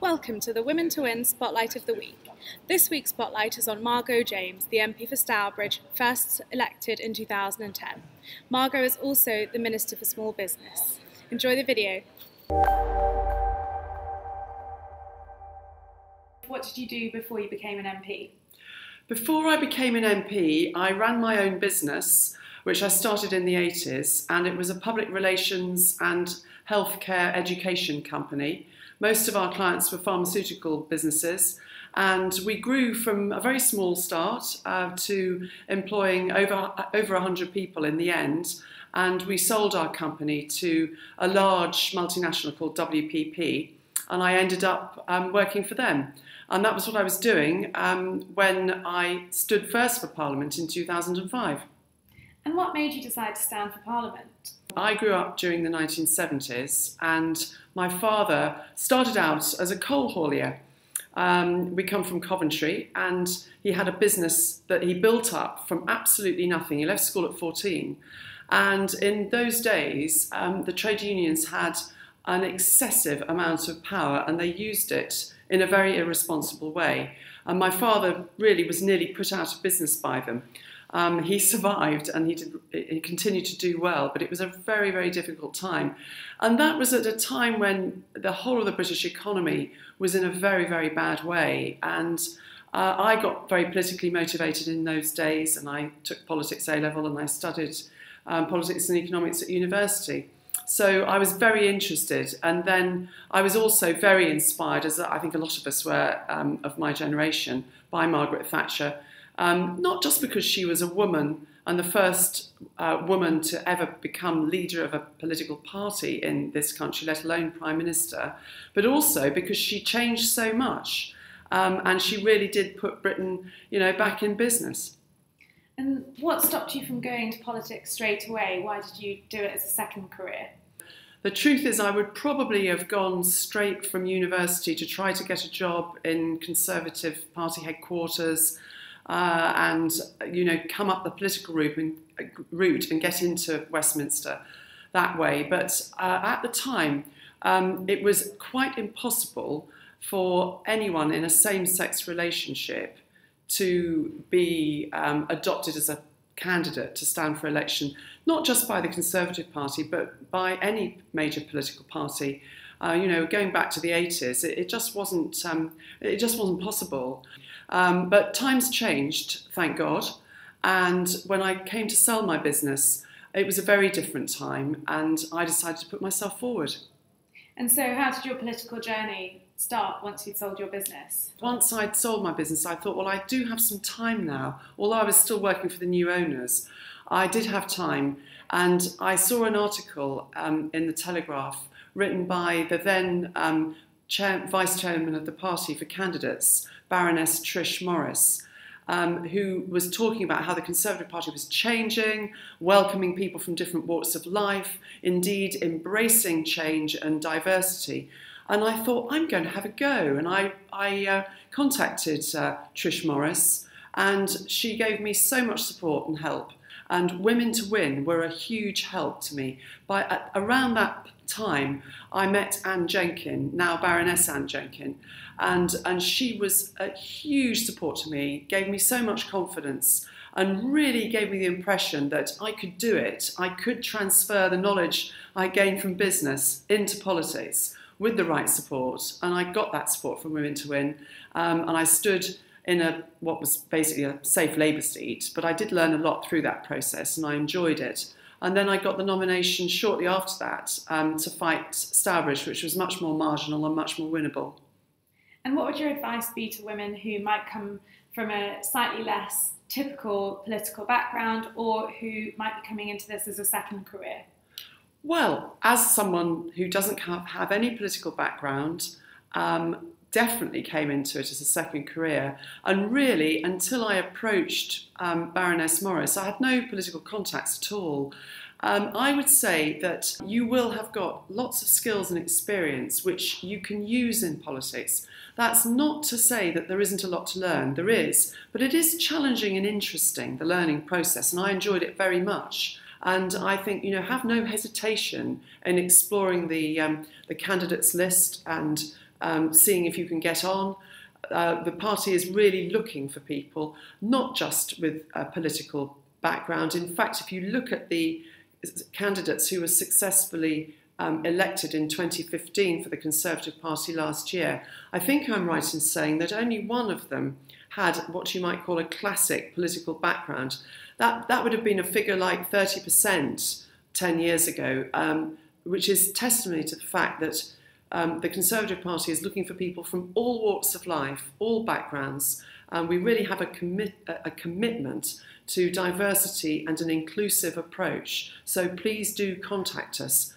welcome to the Women2Win Spotlight of the Week. This week's spotlight is on Margot James, the MP for Stourbridge, first elected in 2010. Margot is also the Minister for Small Business. Enjoy the video. What did you do before you became an MP? Before I became an MP, I ran my own business, which I started in the 80s, and it was a public relations and healthcare education company. Most of our clients were pharmaceutical businesses, and we grew from a very small start uh, to employing over, over 100 people in the end. And we sold our company to a large multinational called WPP, and I ended up um, working for them. And that was what I was doing um, when I stood first for Parliament in 2005. And what made you decide to stand for Parliament? I grew up during the 1970s, and my father started out as a coal haulier. Um, we come from Coventry, and he had a business that he built up from absolutely nothing. He left school at 14. And in those days, um, the trade unions had an excessive amount of power, and they used it in a very irresponsible way. And my father really was nearly put out of business by them. Um, he survived and he, did, he continued to do well, but it was a very, very difficult time. And that was at a time when the whole of the British economy was in a very, very bad way. And uh, I got very politically motivated in those days, and I took politics A level and I studied um, politics and economics at university. So I was very interested, and then I was also very inspired, as I think a lot of us were um, of my generation, by Margaret Thatcher um, not just because she was a woman and the first uh, woman to ever become leader of a political party in this country, let alone prime minister, but also because she changed so much um, and she really did put Britain, you know, back in business. And what stopped you from going to politics straight away? Why did you do it as a second career? The truth is, I would probably have gone straight from university to try to get a job in Conservative Party headquarters uh, and you know come up the political route and, route and get into Westminster that way. But uh, at the time, um, it was quite impossible for anyone in a same-sex relationship to be um, adopted as a candidate to stand for election, not just by the Conservative Party, but by any major political party. Uh, you know, going back to the 80s, it, it just wasn't um, it just wasn't possible. Um, but times changed, thank God. And when I came to sell my business, it was a very different time, and I decided to put myself forward. And so, how did your political journey start once you'd sold your business? Once I'd sold my business, I thought, well, I do have some time now. Although I was still working for the new owners, I did have time. And I saw an article um, in the Telegraph written by the then um, chair, vice chairman of the party for candidates, Baroness Trish Morris. Um, who was talking about how the Conservative Party was changing, welcoming people from different walks of life, indeed embracing change and diversity. And I thought, I'm going to have a go. And I, I uh, contacted uh, Trish Morris, and she gave me so much support and help. And Women2Win were a huge help to me. By uh, around that time, I met Anne Jenkin, now Baroness Anne Jenkin, and, and she was a huge support to me, gave me so much confidence, and really gave me the impression that I could do it. I could transfer the knowledge I gained from business into politics with the right support, and I got that support from Women2Win, um, and I stood in a what was basically a safe Labour seat, but I did learn a lot through that process, and I enjoyed it. And then I got the nomination shortly after that um, to fight Stourbridge, which was much more marginal and much more winnable. And what would your advice be to women who might come from a slightly less typical political background or who might be coming into this as a second career? Well, as someone who doesn't have, any political background, um, definitely came into it as a second career. And really, until I approached um, Baroness Morris, I had no political contacts at all. Um, I would say that you will have got lots of skills and experience which you can use in politics. That's not to say that there isn't a lot to learn, there is, but it is challenging and interesting, the learning process, and I enjoyed it very much. And I think, you know, have no hesitation in exploring the, um, the candidates list and um, seeing if you can get on. Uh, the party is really looking for people, not just with a political background. In fact, if you look at the candidates who were successfully um, elected in 2015 for the Conservative Party last year, I think I'm right in saying that only one of them had what you might call a classic political background. That, that would have been a figure like 30% 10 years ago, um, which is testimony to the fact that um, the Conservative Party is looking for people from all walks of life, all backgrounds. Um, we really have a, commit, a commitment to diversity and an inclusive approach. So please do contact us.